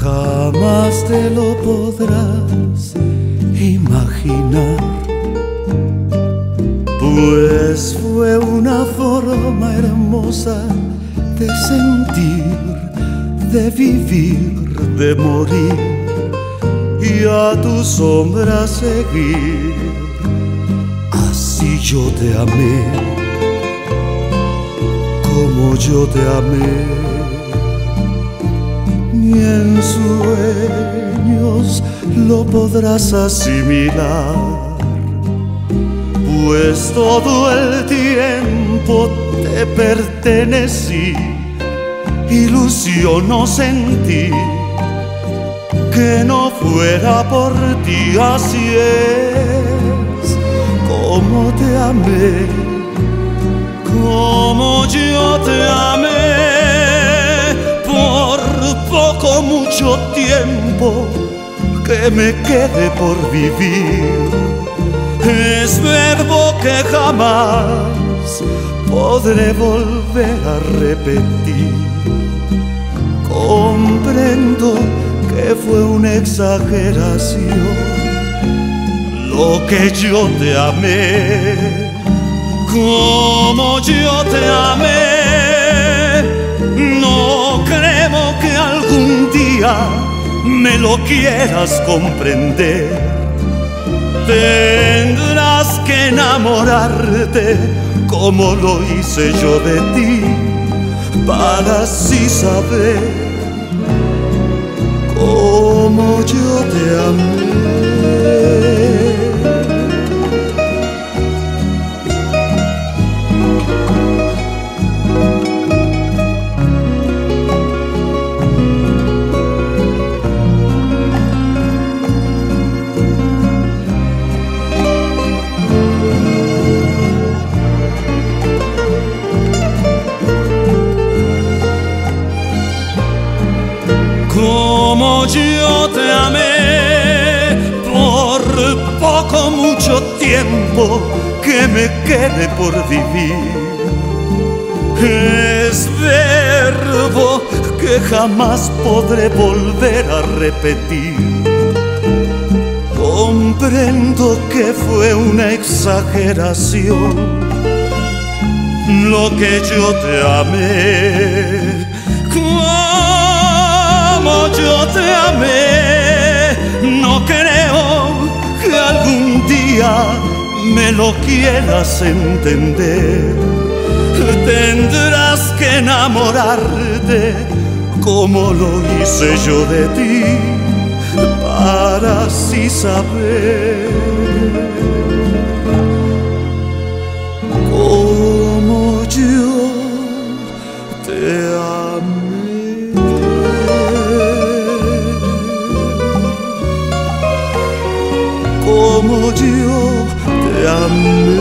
jamás te lo podrás imaginar. Pues fue una forma hermosa de sentir, de vivir, de morir y a tu sombra seguir. Así yo te amé, como yo te amé. Ni en sueños lo podrás asimilar pues todo el tiempo te pertenecí, ilusionó sentí que no fuera por ti así es como te amé, yo te amé, por poco mucho tiempo que me quede por vivir. Es verbo que jamás podré volver a repetir. Comprendo que fue una exageración lo que yo te amé, como yo te amé. No creo que algún día me lo quieras comprender Tendrás que enamorarte como lo hice yo de ti, para así saber cómo yo te amé. Yo te amé por poco mucho tiempo que me quede por vivir. Es verbo que jamás podré volver a repetir. Comprendo que fue una exageración lo que yo te amé yo te amé. No creo que algún día me lo quieras entender. Tendrás que enamorarte como lo hice yo de ti para así saber I'm